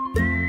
you